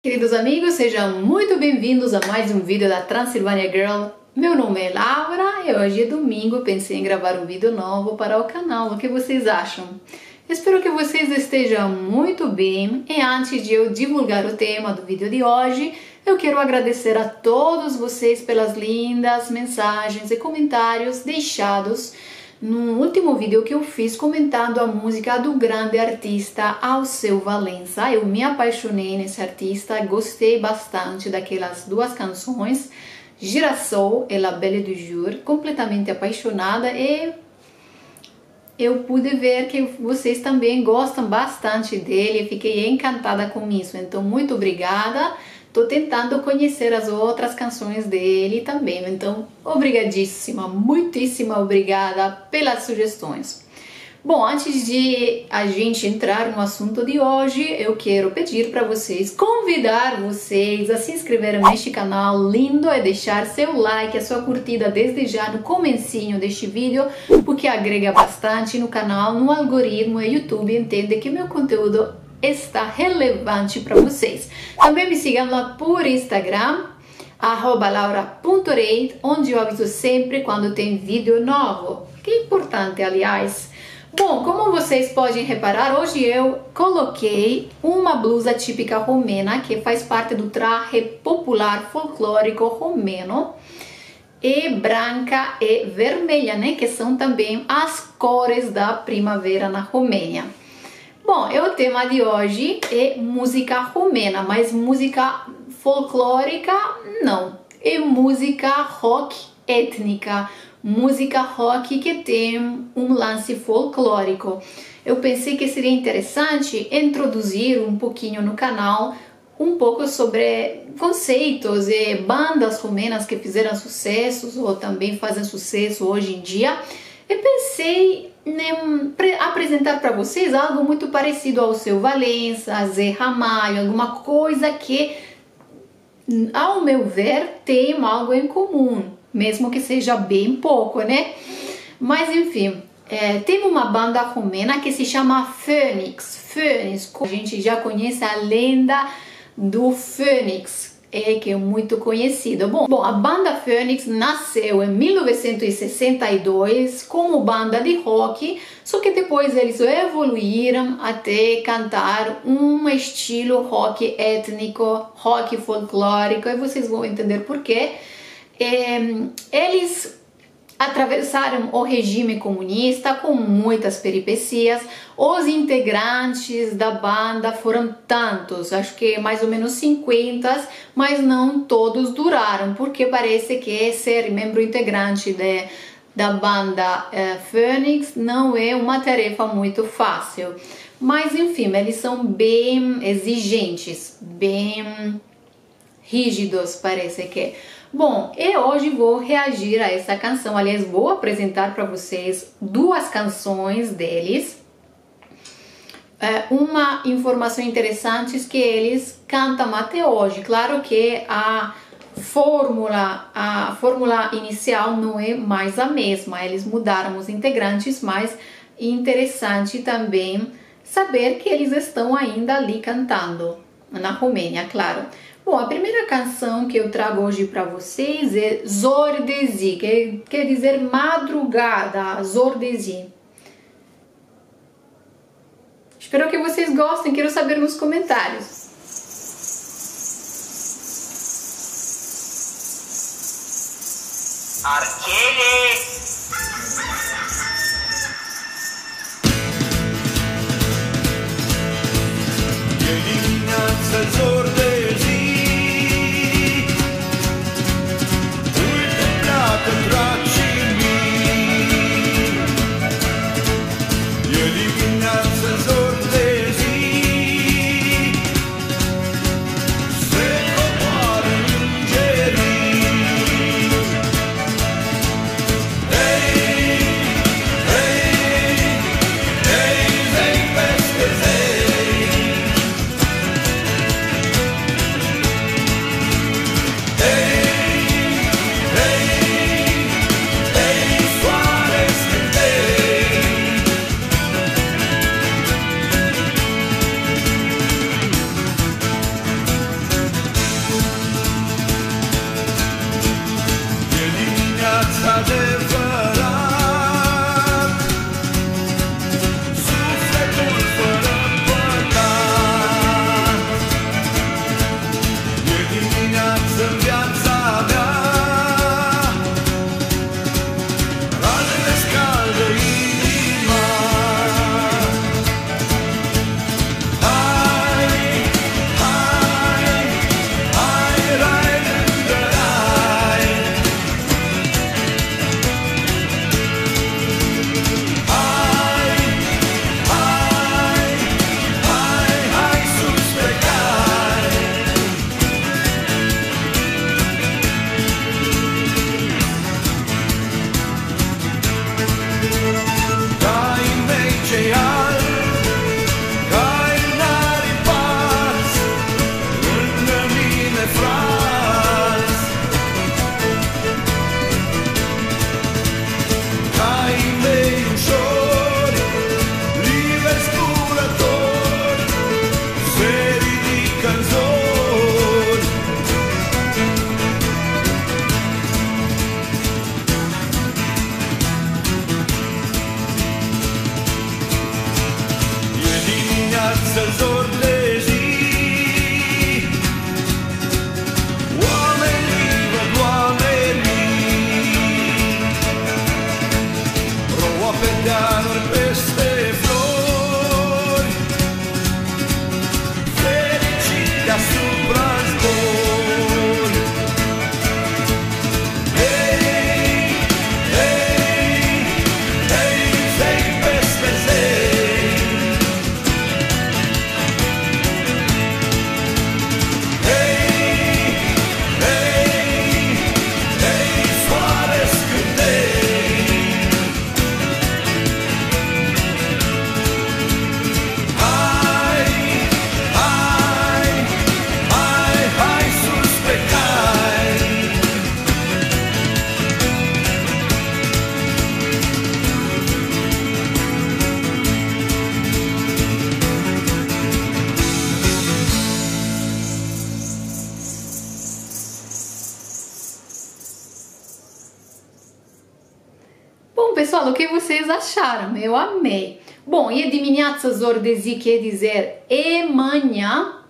Queridos amigos, sejam muito bem-vindos a mais um vídeo da Transilvânia Girl. Meu nome é Laura e hoje é domingo, pensei em gravar um vídeo novo para o canal. O que vocês acham? Espero que vocês estejam muito bem e antes de eu divulgar o tema do vídeo de hoje, eu quero agradecer a todos vocês pelas lindas mensagens e comentários deixados no último vídeo que eu fiz comentando a música do grande artista Alceu Valença. Eu me apaixonei nesse artista, gostei bastante daquelas duas canções, Girassol e La Belle du Jour, completamente apaixonada e eu pude ver que vocês também gostam bastante dele, fiquei encantada com isso. Então, muito obrigada. Tô tentando conhecer as outras canções dele também. Então, obrigadíssima, muitíssima obrigada pelas sugestões. Bom, antes de a gente entrar no assunto de hoje, eu quero pedir para vocês, convidar vocês a se inscreverem neste canal lindo e deixar seu like, a sua curtida desde já no comecinho deste vídeo, porque agrega bastante no canal, no algoritmo e YouTube entende que meu conteúdo está relevante para vocês. Também me sigam lá por Instagram, laura.reit, onde eu aviso sempre quando tem vídeo novo. Que importante, aliás. Bom, como vocês podem reparar, hoje eu coloquei uma blusa típica romena que faz parte do traje popular folclórico romeno e branca e vermelha, né, que são também as cores da primavera na Romênia. Bom, o tema de hoje é música romena, mas música folclórica não. É música rock étnica, música rock que tem um lance folclórico. Eu pensei que seria interessante introduzir um pouquinho no canal um pouco sobre conceitos e bandas romenas que fizeram sucessos ou também fazem sucesso hoje em dia. Eu pensei apresentar para vocês algo muito parecido ao seu Valença, a Zé Ramalho, alguma coisa que, ao meu ver, tem algo em comum, mesmo que seja bem pouco, né? Mas enfim, é, tem uma banda romena que se chama Fênix. Fênix, a gente já conhece a lenda do Fênix, é que é muito conhecida. Bom, bom, a banda Phoenix nasceu em 1962 como banda de rock, só que depois eles evoluíram até cantar um estilo rock étnico, rock folclórico, e vocês vão entender por quê. É, eles atravessaram o regime comunista com muitas peripecias. Os integrantes da banda foram tantos, acho que mais ou menos 50, mas não todos duraram, porque parece que ser membro integrante de, da banda eh, Phoenix não é uma tarefa muito fácil. Mas enfim, eles são bem exigentes, bem rígidos, parece que. Bom, e hoje vou reagir a essa canção. Aliás, vou apresentar para vocês duas canções deles. É, uma informação interessante é que eles cantam até hoje. Claro que a fórmula, a fórmula inicial não é mais a mesma. Eles mudaram os integrantes, mas interessante também saber que eles estão ainda ali cantando na Romênia, claro. Bom, a primeira canção que eu trago hoje para vocês é Zordesi, que quer dizer madrugada, Zordesi. Espero que vocês gostem, quero saber nos comentários. Arqueles! Gelina, Zordesi pessoal, o que vocês acharam? Eu amei. Bom, e dimineața zordezi quer dizer e manhã,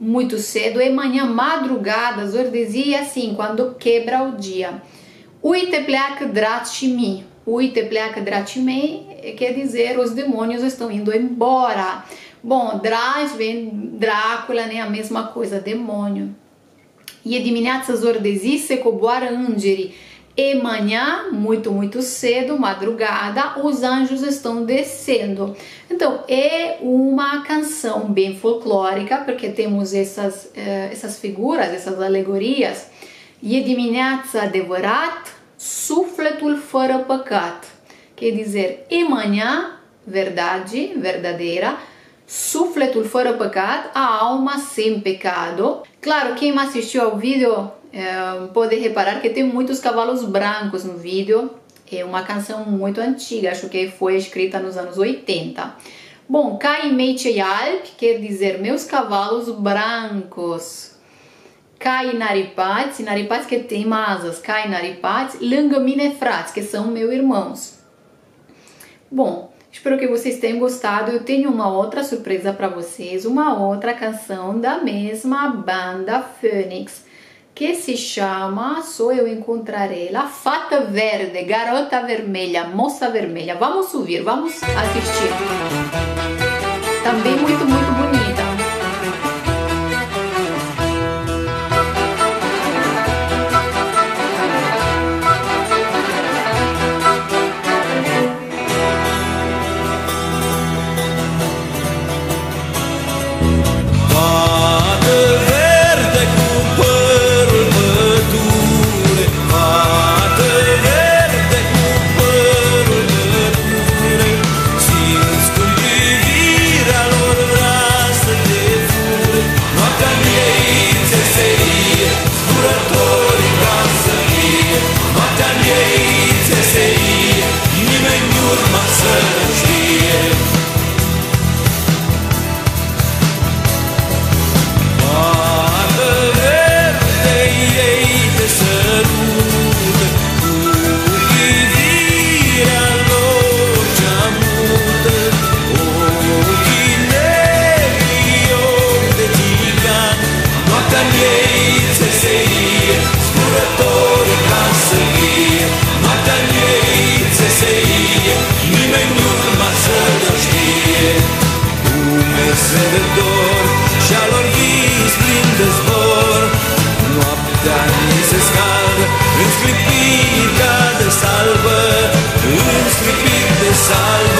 muito cedo, e manhã madrugada, zordezi é assim, quando quebra o dia. Uite pleacă dragi mi. Uite quer dizer os demônios estão indo embora. Bom, dragi vem Drácula, né? A mesma coisa, demônio. E dimineața zordezi se coboară îngerii. E manhã, muito, muito cedo, madrugada, os anjos estão descendo. Então, é uma canção bem folclórica, porque temos essas, uh, essas figuras, essas alegorias. E dimineața adevărat, sufletul fără păcat. Quer dizer, e manhã, verdade, verdadeira, sufletul fără păcat, a alma sem pecado. Claro, quem assistiu ao vídeo é, pode reparar que tem muitos cavalos brancos no vídeo. É uma canção muito antiga, acho que foi escrita nos anos 80. Bom, Caimete Alp quer dizer meus cavalos brancos. Cai naripates, naripates que tem asas, cai naripates, lângă mine frates, que são meus irmãos. Bom, espero que vocês tenham gostado. Eu tenho uma outra surpresa para vocês, uma outra canção da mesma banda Phoenix que se chama Só Eu Encontrarei La Fata Verde, Garota Vermelha, Moça Vermelha. Vamos subir, vamos assistir. Também muito, muito se scală În sclipit de salvă de salvă.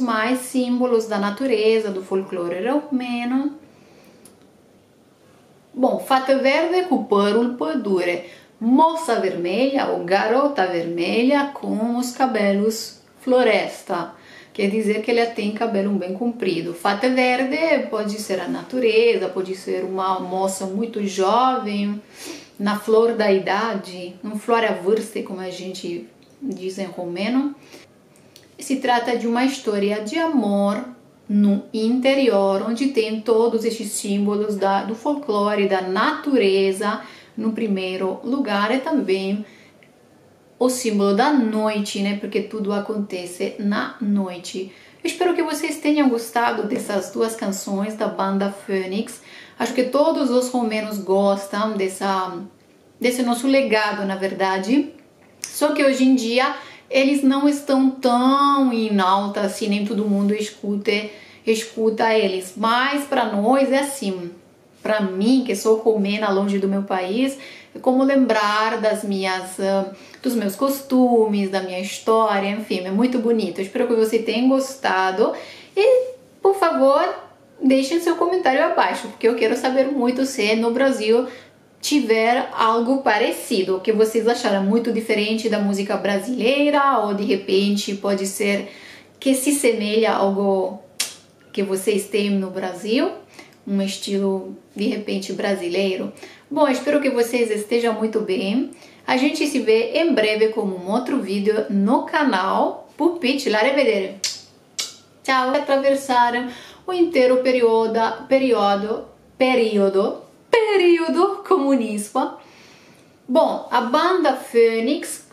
Mais símbolos da natureza, do folclore romeno. Bom, fata verde com părul pădure, moça vermelha ou garota vermelha com os cabelos floresta. Quer dizer que ela tem cabelo bem comprido. Fata verde pode ser a natureza, pode ser uma moça muito jovem, na flor da idade, um flora vârste, como a gente diz em romeno. Se trata de uma história de amor no interior, onde tem todos esses símbolos da, do folclore, da natureza, no primeiro lugar, e também o símbolo da noite, né? Porque tudo acontece na noite. Eu espero que vocês tenham gostado dessas duas canções da banda Phoenix. Acho que todos os romenos gostam dessa, desse nosso legado, na verdade. Só que hoje em dia eles não estão tão em alta assim, nem todo mundo escuta, escuta eles. Mas para nós é assim, para mim que sou romena longe do meu país, é como lembrar das minhas, uh, dos meus costumes, da minha história, enfim, é muito bonito. Espero que você tenha gostado e, por favor, deixem seu comentário abaixo, porque eu quero saber muito se no Brasil tiver algo parecido, que vocês acharam muito diferente da música brasileira ou de repente pode ser que se semelha a algo que vocês têm no Brasil, um estilo de repente brasileiro. Bom, espero que vocês estejam muito bem. A gente se vê em breve com um outro vídeo no canal. Pupite, la rivedere. Ciao! Attraversaram o inteiro período, período, período período comunista. Bom, a banda Phoenix